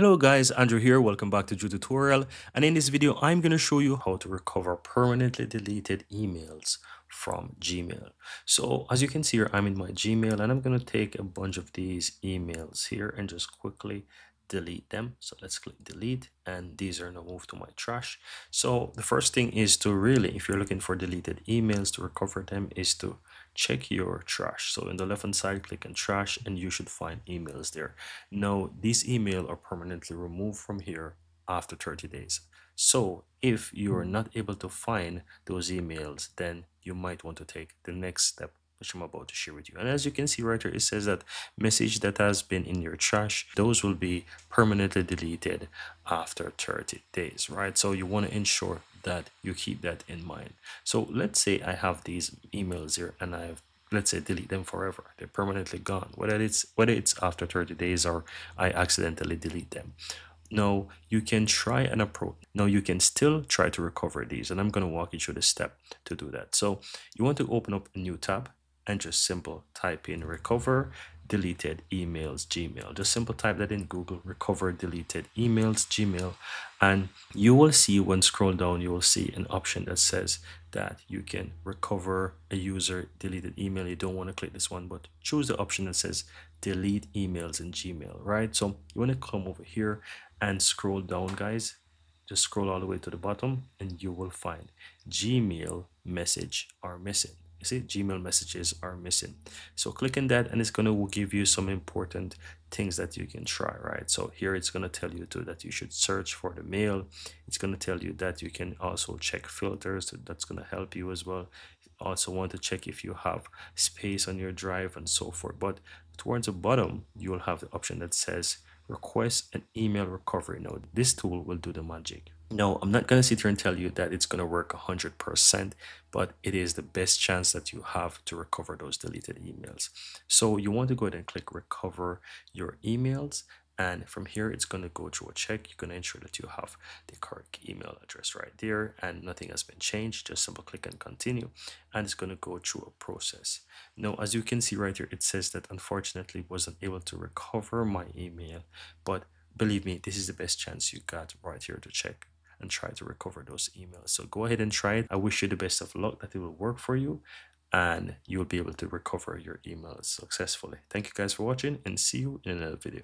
Hello guys, Andrew here, welcome back to Drew Tutorial and in this video I'm going to show you how to recover permanently deleted emails from Gmail. So as you can see here I'm in my Gmail and I'm going to take a bunch of these emails here and just quickly delete them. So let's click delete and these are now moved to my trash. So the first thing is to really, if you're looking for deleted emails to recover them is to check your trash. So in the left hand side, click on trash and you should find emails there. Now these emails are permanently removed from here after 30 days. So if you are not able to find those emails, then you might want to take the next step which I'm about to share with you. And as you can see right here, it says that message that has been in your trash, those will be permanently deleted after 30 days, right? So you want to ensure that you keep that in mind. So let's say I have these emails here and I've let's say delete them forever. They're permanently gone. Whether it's whether it's after 30 days or i accidentally delete them. No you can try an approach now you can still try to recover these and i'm going to walk you through the step to do that. So you want to open up a new tab and just simple type in recover deleted emails gmail. Just simple type that in google recover deleted emails gmail and you will see when scroll down you will see an option that says that you can recover a user deleted email. You don't want to click this one but choose the option that says delete emails in gmail right? So you want to come over here and scroll down guys. Just scroll all the way to the bottom and you will find gmail message are missing you see gmail messages are missing. So click on that and it's going to give you some important things that you can try right? So here it's going to tell you too that you should search for the mail. It's going to tell you that you can also check filters that's going to help you as well. Also want to check if you have space on your drive and so forth. But towards the bottom you will have the option that says request an email recovery node this tool will do the magic no, I'm not going to sit here and tell you that it's going to work 100%, but it is the best chance that you have to recover those deleted emails. So you want to go ahead and click recover your emails and from here it's going to go through a check. You're going to ensure that you have the correct email address right there and nothing has been changed. Just simple click and continue and it's going to go through a process. Now as you can see right here it says that unfortunately wasn't able to recover my email but believe me this is the best chance you got right here to check and try to recover those emails. So go ahead and try it. I wish you the best of luck that it will work for you and you'll be able to recover your emails successfully. Thank you guys for watching and see you in another video.